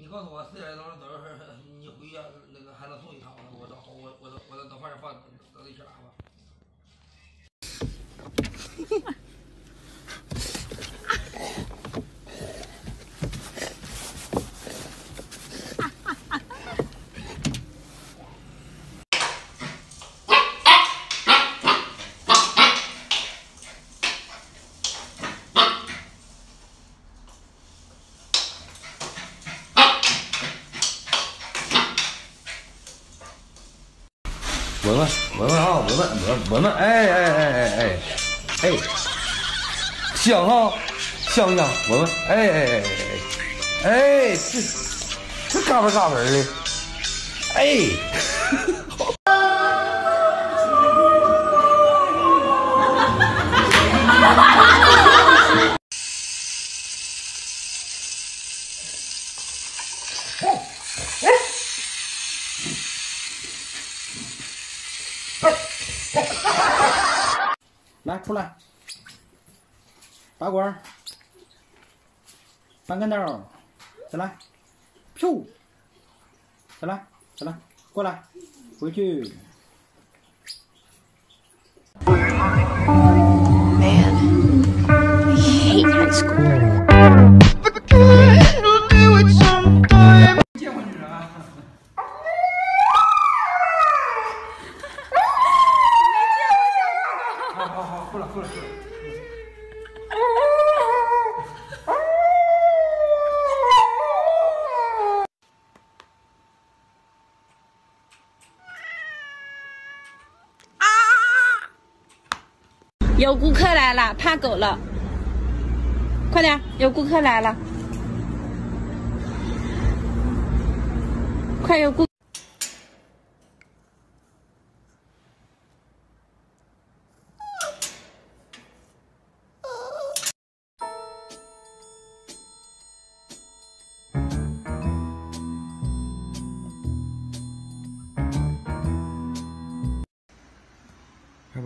你告诉我四点钟左右，你回家那个还能送一趟。我我到我我到我等饭点，放到一起拉吧。闻闻闻闻啊，闻闻闻闻闻，哎哎哎哎哎哎，香哈，香香，闻闻，哎哎哎哎哎，这这嘎嘣嘎嘣的，哎。出来，拔管，翻跟头，起来，噗，起来，起来，过来，回去。错了错了错了！啊有顾客来了，怕狗了，快点，有顾客来了，快有顾。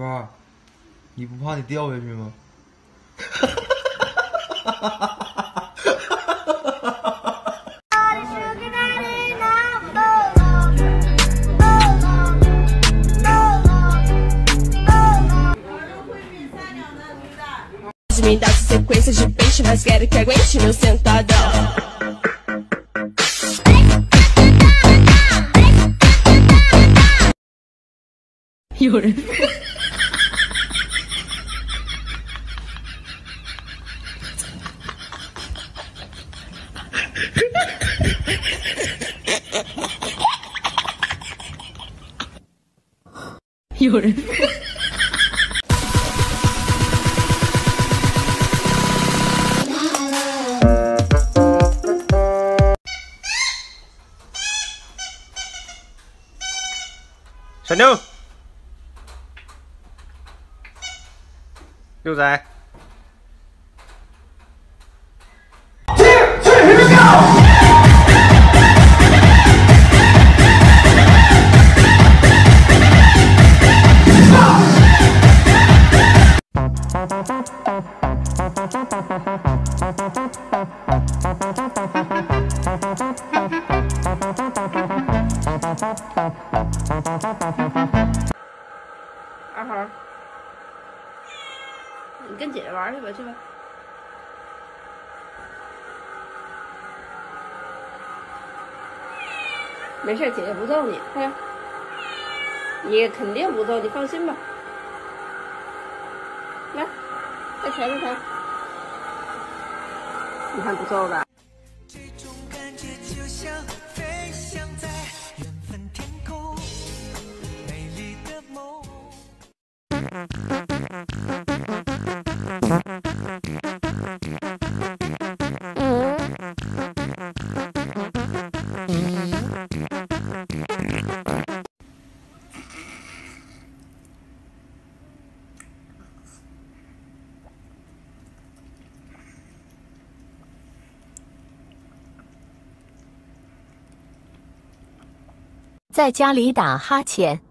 二八，你不怕你掉下去吗？Me dá sequência de peixe, mas quero que aguente meu sentadão. Yuri. nhiều rồi. Sanu 二号，你跟姐姐玩去吧，去吧。没事，姐姐不揍你，快点。你肯定不揍你，放心吧。来，再踩再踩。你看不揍吧？在家里打哈欠。